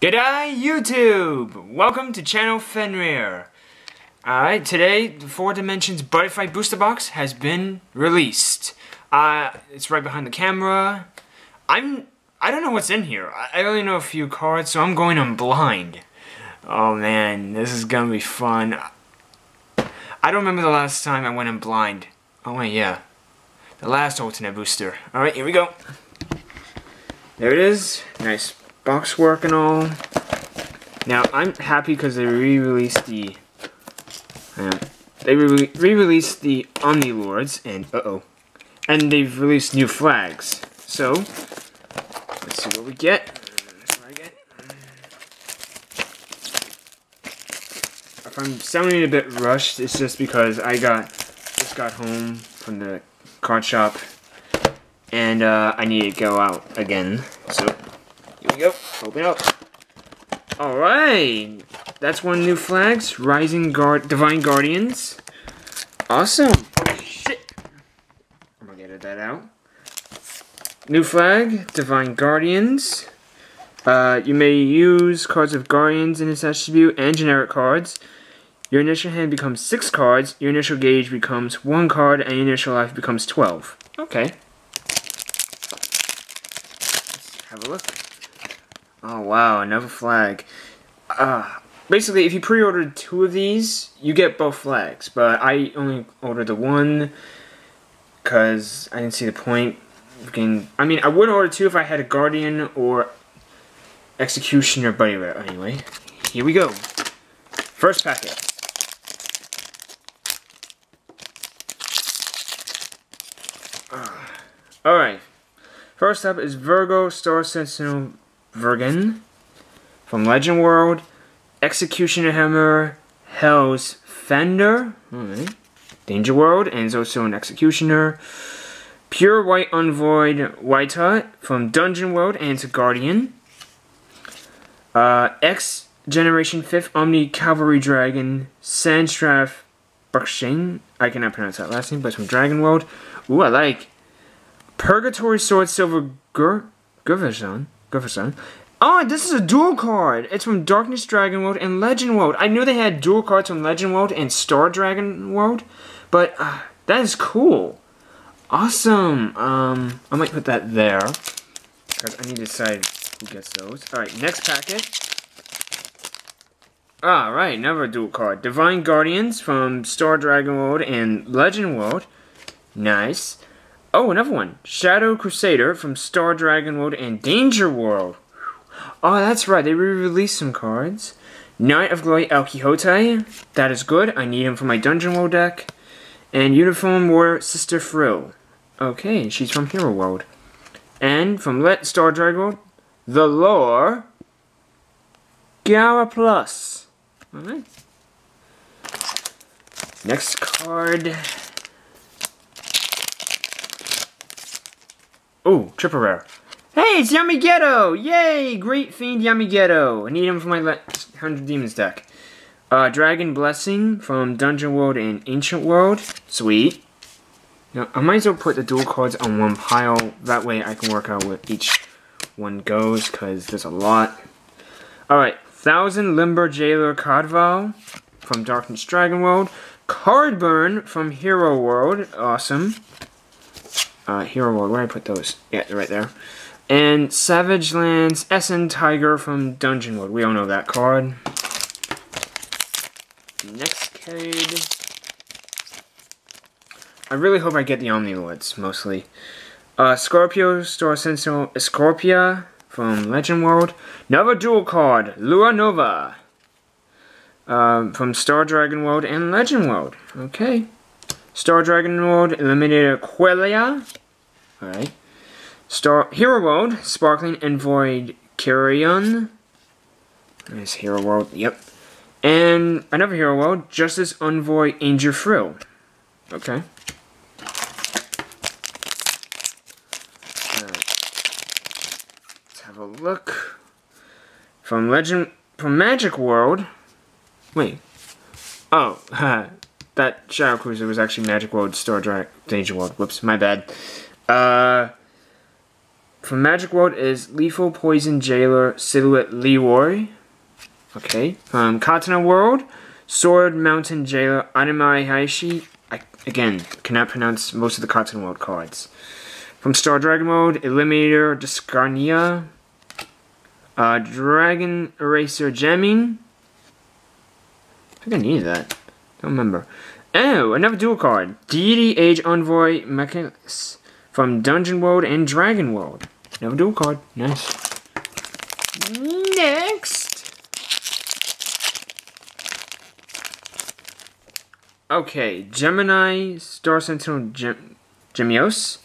G'day YouTube! Welcome to Channel Fenrir. Alright, today the 4 Dimensions Buddyfight Booster Box has been released. Uh, it's right behind the camera. I'm... I don't know what's in here. I only know a few cards, so I'm going on blind. Oh man, this is gonna be fun. I don't remember the last time I went in blind. Oh wait, yeah. The last alternate booster. Alright, here we go. There it is. Nice box work and all. Now, I'm happy because they re-released the... Uh, they re-released the Omni Lords, and uh-oh. And they've released new flags. So, let's see what we get. If I'm sounding a bit rushed, it's just because I got just got home from the card shop and uh, I need to go out again. So go. Open up. All right, that's one new flags. Rising Guard, Divine Guardians. Awesome. Shit. I'm gonna get that out. New flag, Divine Guardians. Uh, you may use cards of Guardians in this attribute and generic cards. Your initial hand becomes 6 cards, your initial gauge becomes 1 card, and your initial life becomes 12. Okay. Let's have a look. Oh wow, another flag. Uh, basically, if you pre-ordered two of these, you get both flags, but I only ordered the one because I didn't see the point. I mean, I would order two if I had a Guardian or Executioner Buddy Rare. Anyway, here we go. First packet. Alright. First up is Virgo Star Sentinel Vergen from Legend World. Executioner Hammer Hell's Fender. Danger World, and is also an Executioner. Pure White Unvoid White Hut from Dungeon World and a Guardian. Uh, X Generation 5th Omni Cavalry Dragon Sandstraff Buckshane. I cannot pronounce that last name, but from Dragon World. Ooh, I like. Purgatory Sword Silver Gur Gurvason. Gurvason. Oh, this is a dual card. It's from Darkness Dragon World and Legend World. I knew they had dual cards from Legend World and Star Dragon World, but uh, that is cool. Awesome. Um, I might put that there because I need to decide who gets those. All right, next packet. All right, another dual card. Divine Guardians from Star Dragon World and Legend World. Nice. Oh, another one. Shadow Crusader from Star Dragon World and Danger World. Oh, that's right. They re-released some cards. Knight of Glory El Quixote. That is good. I need him for my Dungeon World deck. And Uniform War Sister Frill. Okay, she's from Hero World. And from Let Star Dragon World, The Lore. Gara Plus. Alright. Next card. Oh, triple rare. Hey, it's Yamigeto! Yay! Great Fiend Yamigeto. I need him for my 100 Demons deck. Uh, Dragon Blessing from Dungeon World and Ancient World. Sweet. Now, I might as well put the dual cards on one pile. That way I can work out where each one goes, because there's a lot. Alright, Thousand Limber Jailer Cardval from Darkness Dragon World. Cardburn from Hero World. Awesome uh, Hero World. Where I put those? Yeah, right there. And Savage Lands Essen Tiger from Dungeon World. We all know that card. Next card. I really hope I get the Omni Lords, mostly. Uh, Scorpio, Star Sentinel, Scorpia from Legend World. Another dual card, Lua Nova. Um, from Star Dragon World and Legend World. Okay. Star Dragon World, Eliminator Quelia. Alright. Star Hero World, Sparkling Envoy Carrion. There's Hero World, yep. And another Hero World, Justice Envoy Angel Frill. Okay. Let's have a look. From Legend from Magic World. Wait. Oh, that Shadow Crusader was actually Magic World Star Drag Danger World. Whoops, my bad. Uh, from Magic World is Lethal Poison Jailer Silhouette Leroy. Okay. From Katana World, Sword Mountain Jailer Animai Haishi. I, again, cannot pronounce most of the Katana World cards. From Star Dragon World, Eliminator Discarnia. Uh, Dragon Eraser Jamming. I think I needed that. Don't remember. Oh, another dual card. Deity Age Envoy Mechanics from Dungeon World and Dragon World. Another dual card. Nice. Next. Okay, Gemini Star Sentinel Gem Gemios.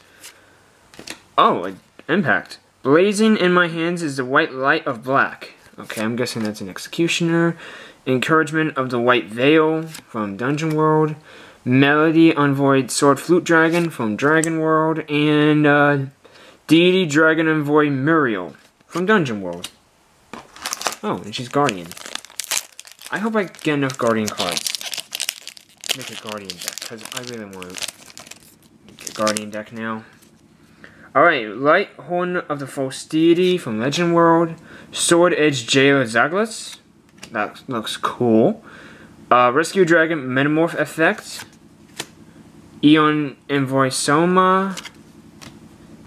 Oh, Impact. Blazing in my hands is the white light of black. Okay, I'm guessing that's an Executioner. Encouragement of the White Veil from Dungeon World. Melody Envoy Sword Flute Dragon from Dragon World. And uh, Deity Dragon Envoy Muriel from Dungeon World. Oh, and she's Guardian. I hope I get enough Guardian cards. Make a Guardian deck, because I really want a Guardian deck now. Alright, Light Horn of the False Deity from Legend World. Sword Edge Jailer Zaglas. That looks cool. Uh, Rescue Dragon Metamorph Effect. Eon Envoy Soma.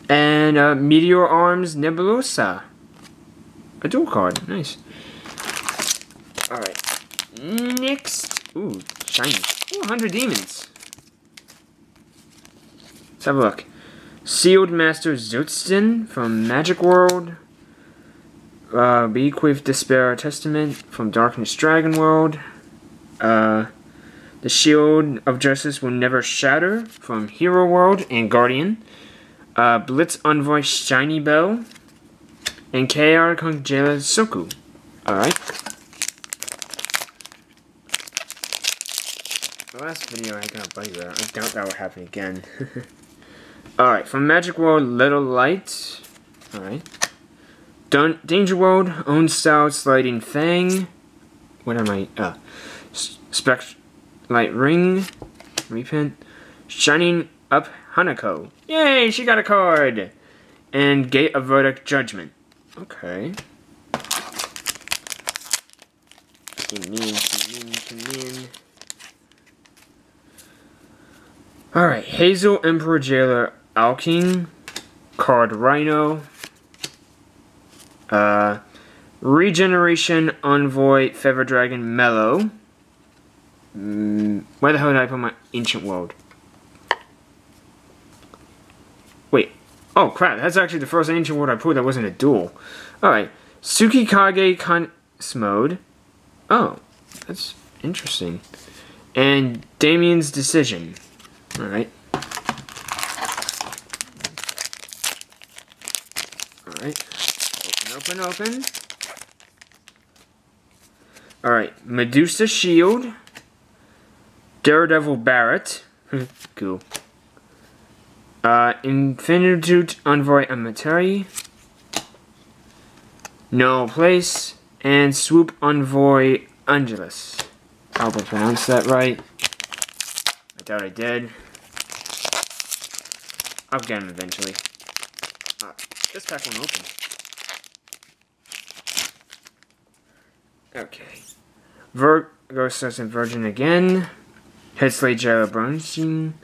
And uh, Meteor Arms Nebulosa. A dual card. Nice. Alright. Next. Ooh, shiny. Ooh, 100 demons. Let's have a look. Sealed Master Zutston from Magic World. Uh, Bequeath Despair Testament from Darkness Dragon World. Uh, the Shield of Justice Will Never Shatter from Hero World and Guardian. Uh, Blitz Envoy Shiny Bell. And KR Conjela Soku. Alright. The last video I got Buddy Rare. I doubt that will happen again. Alright, from Magic World, Little Light. Alright. Dun Danger World, Own Style Sliding Fang. What am I? Uh, Spect Light Ring. Repent, Shining Up Hanako. Yay, she got a card! And Gate of Verdict Judgment. Okay. Come in, come in, come in. Alright, Hazel Emperor Jailer Alking, Card Rhino, uh, Regeneration Envoy Feather Dragon Mellow. Mm, where the hell did I put my Ancient World? Wait. Oh crap, that's actually the first Ancient World I put that wasn't a duel. Alright. Tsukikage Kans Mode. Oh, that's interesting. And Damien's Decision. Alright. Alright. Open, open. Alright. Medusa Shield. Daredevil Barret. cool. Uh, Infinitude Envoy Amateri. No Place. And Swoop Envoy Angelus. I hope I pronounced that right. I doubt I did. I'll get him eventually. Uh, this pack won't open. Okay. Virgo Serpent Virgin again. Headslate Jailer Bernstein.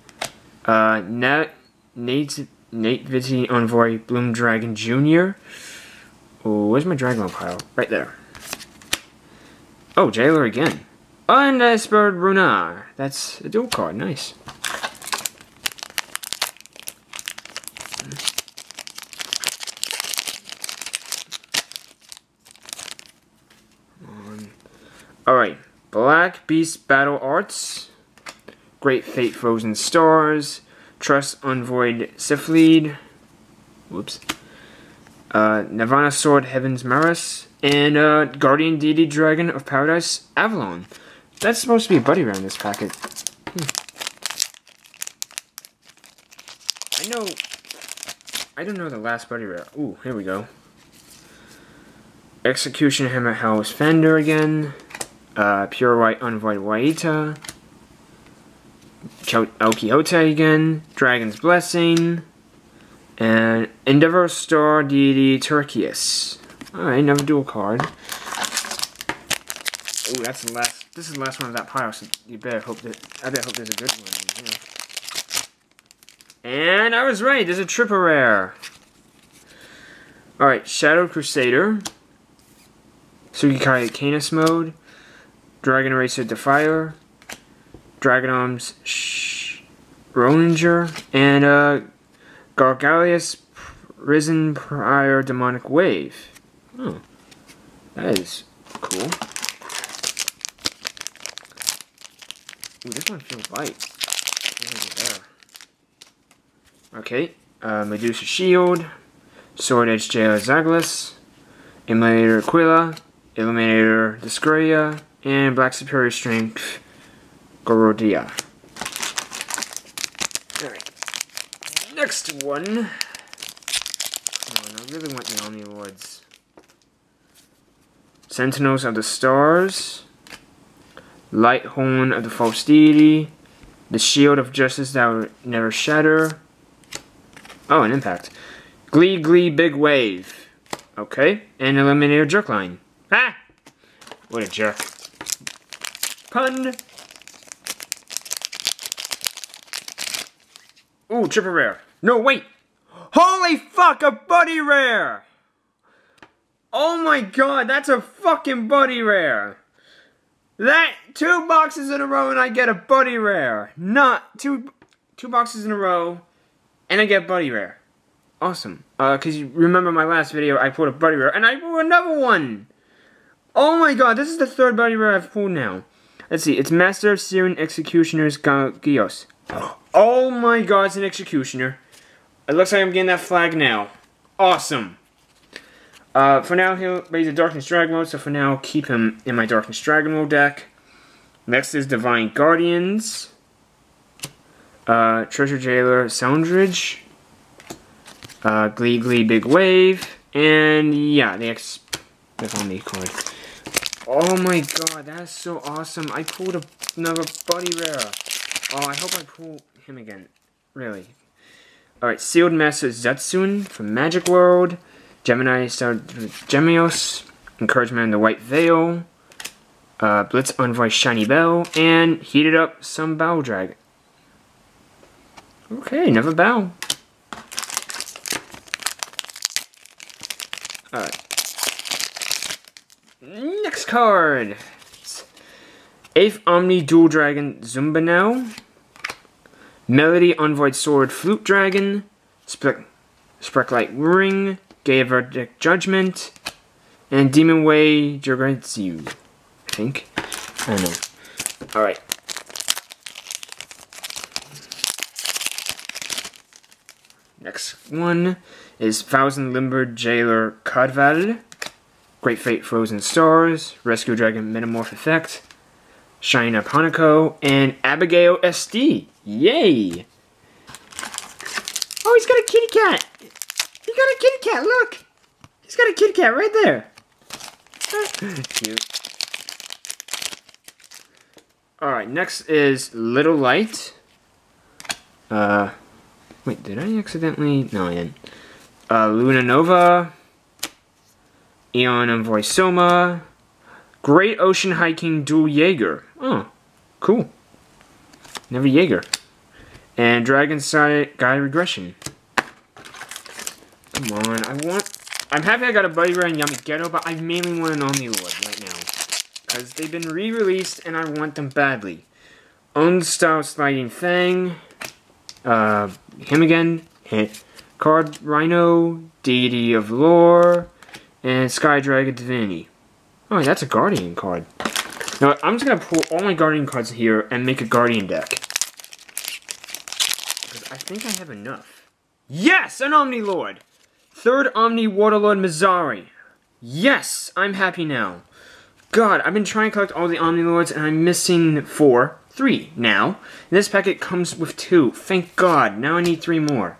Uh, Nat, Nate, Nate Viti Envoy Bloom Dragon Jr. Where's my Dragon pile? Right there. Oh, Jailer again. And Undispered Runar. That's a dual card. Nice. Alright, Black Beast Battle Arts, Great Fate Frozen Stars, Trust Unvoid Siflead, whoops, uh, Nirvana Sword Heaven's Maris, and uh, Guardian Deity Dragon of Paradise Avalon. That's supposed to be a buddy around this packet. Hmm. I know, I don't know the last buddy rare. Ooh, here we go. Execution Hammer House Fender again uh, Pure White Unvoid Waita, El Quixote again, Dragon's Blessing, And Endeavor Star Deity Turkius. Alright, another dual card. Ooh, that's the last. This is the last one of that pile, so you better hope that. I better hope there's a good one. And I was right. There's a triple rare. All right, Shadow Crusader, Sugikai Canis mode, Dragon Racer Defier, Dragon Arms Sh Roninger, and uh, Gargalius Risen Prior Demonic Wave. Oh, that is cool. Ooh, this one feels light. Okay, uh, Medusa Shield, Sword Edge Jailer Zaglas, Emulator Aquila, Illuminator Discoria, and Black Superior Strength Gorodia. Alright. Next one. On, I really want the Omni Lords. Sentinels of the Stars. Light Horn of the False Deity. The Shield of Justice that will never shatter. Oh, an impact. Glee Glee Big Wave. Okay, and Eliminator Jerk Line. Ah! What a jerk. Pun! Ooh, triple rare. No, wait! Holy fuck, a buddy rare! Oh my god, that's a fucking buddy rare! That, two boxes in a row and I get a buddy rare. Not, two, two boxes in a row and I get buddy rare. Awesome. Uh, cause you remember my last video, I pulled a buddy rare, and I pulled another one! Oh my god, this is the third buddy rare I've pulled now. Let's see, it's Master of Syrian Executioner's Gios. Oh my god, it's an Executioner. It looks like I'm getting that flag now. Awesome. Uh, for now, he'll raise a Darkness Dragon mode, so for now, keep him in my Darkness Dragon mode deck. Next is Divine Guardians. Uh, Treasure Jailer Soundridge uh, Glee Glee Big Wave, and yeah, the X Omni card. Oh my god, that's so awesome. I pulled a, another Buddy Rara. Oh, I hope I pull him again. Really. Alright, Sealed Master Zetsune from Magic World, Gemini Star Gemios, Encouragement in the White Veil, uh, Blitz Envoy Shiny Bell, and Heated Up Some Bow Dragon. Okay, never bow. Alright. Next card. Eighth Omni Dual Dragon Zumbanao. Melody Unvoid Sword Flute Dragon. Spreck, Sprecklight Ring. Gay Verdict Judgment. And Demon Way Jurgenzu. I think. I don't know. Alright. Next one is Thousand Limbered Jailer Kadval, Great Fate Frozen Stars, Rescue Dragon Metamorph Effect, Shine Up Hanako, and Abigail SD. Yay! Oh, he's got a kitty cat! He got a kitty cat, look! He's got a kitty cat right there. Cute. Alright, next is Little Light. Uh, wait, did I accidentally? No, I didn't uh, Luna Nova, Eon Envoy Soma, Great Ocean Hiking Dual Jaeger. Oh, cool. Never Jaeger. And Dragon Side Guy Regression. Come on, I want... I'm happy I got a Buddy Rare and Yamigeto, but I mainly want an Omni Lord right now. Because they've been re-released and I want them badly. Unstyle Sliding Fang. Uh, him again. Hit. Card Rhino, Deity of Lore, Sky Dragon Divinity. Oh, that's a Guardian card. Now, I'm just going to pull all my Guardian cards here and make a Guardian deck. Because I think I have enough. Yes! An Omni Lord! Third Omni Waterlord Mizari. Yes! I'm happy now. God, I've been trying to collect all the Omni Lords and I'm missing four. Three now. And this packet comes with two. Thank God. Now I need three more.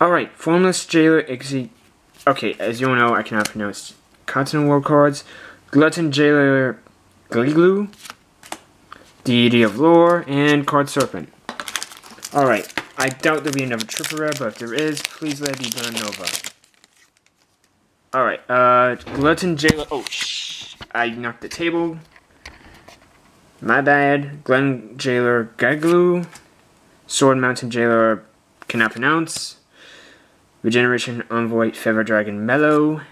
Alright, Formless Jailer Exit. Okay, as you all know, I cannot pronounce Continental World cards. Glutton Jailer Gliglu. Deity of Lore, and Card Serpent. Alright, I doubt there'll be another triple rare, but if there is, please let it be Burn Nova. Alright, uh, Glutton Jailer. Oh, shh. I knocked the table. My bad. Glen Jailer Gaglu. Sword Mountain Jailer cannot pronounce. Regeneration Envoy Feather Dragon Mellow.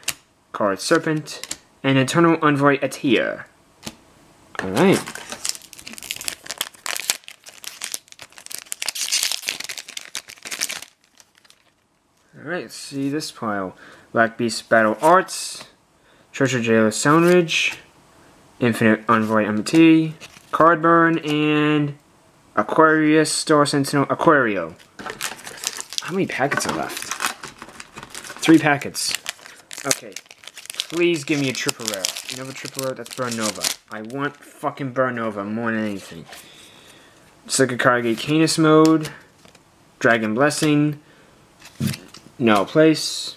Card Serpent. And Eternal Envoy Atia. Alright. Alright, see this pile. Black Beast Battle Arts, Treasure Jailer Soundridge, Infinite Envoy MT, Cardburn, and Aquarius Star Sentinel Aquario. How many packets are left? Three packets. Okay. Please give me a triple rare. Another triple rare, that's Burn Nova. I want fucking Burn Nova more than anything. Sacred Kargate Canis Mode, Dragon Blessing, No Place,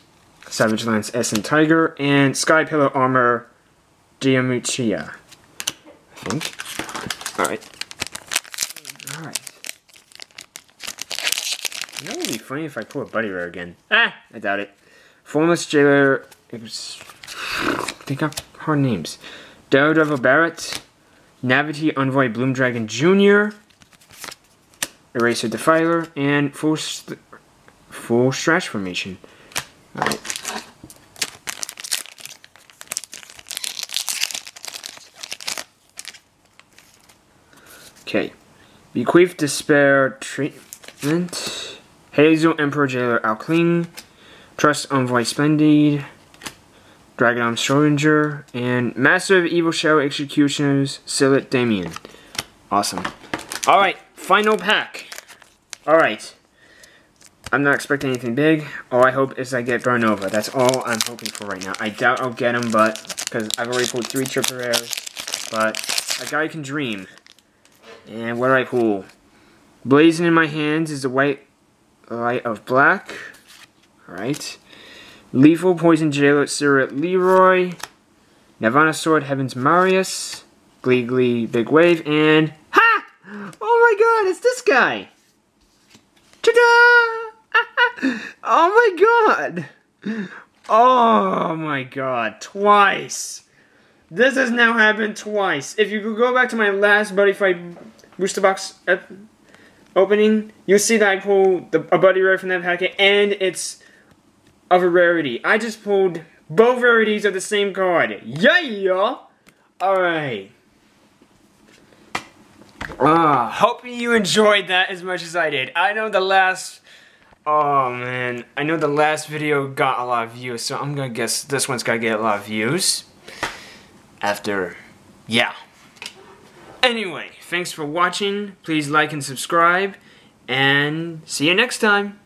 Savage Lance Essen Tiger, and Sky Pillar Armor Diamuchia. I think. Alright. Alright. You know what would be funny if I pull a Buddy Rare again? Ah! I doubt it. Formless Jailer. They got hard names. Daredevil Barrett. Navity Envoy Bloom Dragon Jr. Eraser Defiler. And Full, full Stretch Formation. Alright. Okay. Bequeath Despair Treatment. Hazel Emperor Jailer Alkling. Trust Envoy Splendid. Dragon Arm Schrodinger. And Master of Evil Shadow Executioners Silit Damien. Awesome. Alright, final pack. Alright. I'm not expecting anything big. All I hope is I get Burn Nova. That's all I'm hoping for right now. I doubt I'll get him, but because I've already pulled three triple rares. But a guy can dream. And what do I pull? Blazing in my hands is the white light of black. Alright. Lethal Poison Jailer Sirat Leroy. Nirvana Sword Heavens Marius. Glee Glee Big Wave. And. Ha! Oh my god, it's this guy! Ta-da! oh my god! Oh my god, twice! This has now happened twice. If you go back to my last Buddy Fight booster box opening, you'll see that I pulled the, a Buddy Rare from that packet, and it's of a rarity. I just pulled both rarities of the same card. Yeah! Alright. Ah, hope you enjoyed that as much as I did. I know the last... Oh, man. I know the last video got a lot of views, so I'm gonna guess this one's gonna get a lot of views. After... Yeah. Anyway, thanks for watching. Please like and subscribe. And see you next time.